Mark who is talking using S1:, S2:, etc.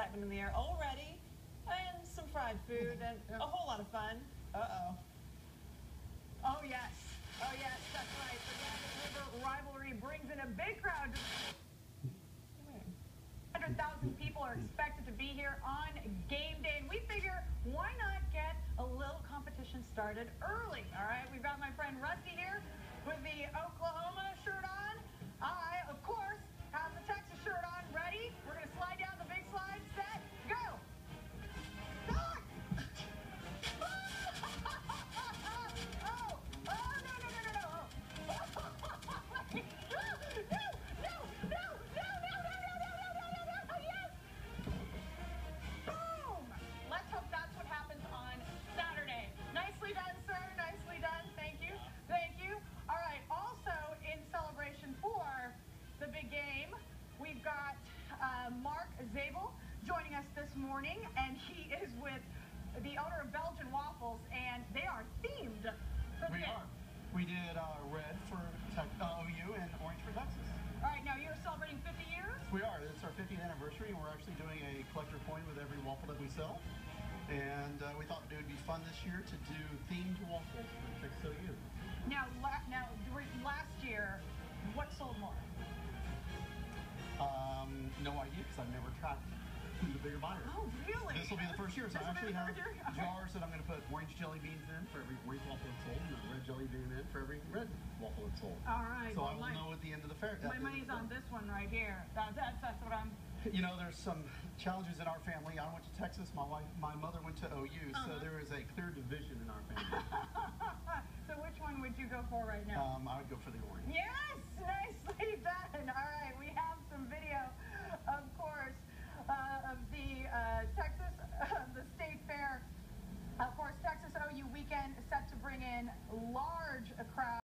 S1: excitement in the air already, and some fried food, and a whole lot of fun. Uh-oh.
S2: Oh, yes. Oh, yes, that's right. The Red River rivalry brings in a big crowd. 100,000 people are expected to be here on game day, and we figure why not get a little competition started early? All right, we've got my friend Rusty here with the Oklahoma morning, and he is with the owner of Belgian Waffles, and they are themed for the
S3: We are. We did uh, red for tech, uh, OU and orange for Texas.
S2: All right. Now you're celebrating 50 years.
S3: We are. It's our 50th anniversary, and we're actually doing a collector coin with every waffle that we sell. And uh, we thought it would be fun this year to do themed waffles for Texas OU.
S2: Now, la- now, last year, what sold more?
S3: Um, no idea because I've never tried the bigger.
S2: Oh, really?
S3: This will be the first year, so I actually have?
S2: Okay.
S3: jars that I'm going to put orange jelly beans in for every orange waffle that's sold, and a red jelly bean in for every red waffle that's sold.
S2: All right.
S3: So
S2: well,
S3: I will
S2: my,
S3: know at the end of the fair.
S2: my
S3: the end of
S2: money's on this one right here. That, that's that's what I'm.
S3: You know, there's some challenges in our family. I went to Texas. My wife, my mother went to OU, so
S2: Uh-huh.
S3: there is a clear division in our family.
S2: so which one would you go for right now?
S3: um, I would go for the orange.
S2: Yes, nicely done. All right, we have some video, of course, uh, of the uh, Texas, the state fair. Of course, Texas OU weekend set to bring in large crowds.